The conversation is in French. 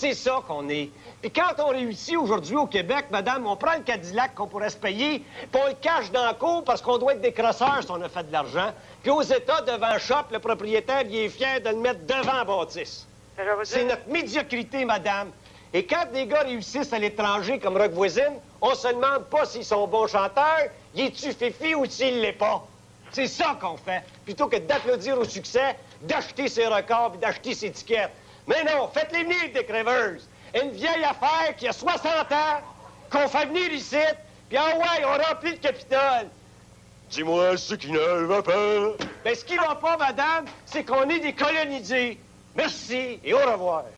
C'est ça qu'on est. Puis quand on réussit aujourd'hui au Québec, madame, on prend le Cadillac qu'on pourrait se payer, puis on le cache dans la cour parce qu'on doit être des crosseurs si on a fait de l'argent. Puis aux États, devant shop, le propriétaire, il est fier de le mettre devant la bâtisse. C'est notre médiocrité, madame. Et quand des gars réussissent à l'étranger comme Rock Voisine, on se demande pas s'ils sont bons chanteurs, y est-tu fifi ou s'il l'est pas. C'est ça qu'on fait. Plutôt que d'applaudir au succès, d'acheter ses records et d'acheter ses étiquettes. Mais non, faites-les venir, des crèveuses. Une vieille affaire qui a 60 ans, qu'on fait venir ici, puis ah ouais, on remplit le Capitole. Dis-moi ce qui ne va pas. Ben, ce qui va pas, madame, c'est qu'on est des colonisés. Merci et au revoir.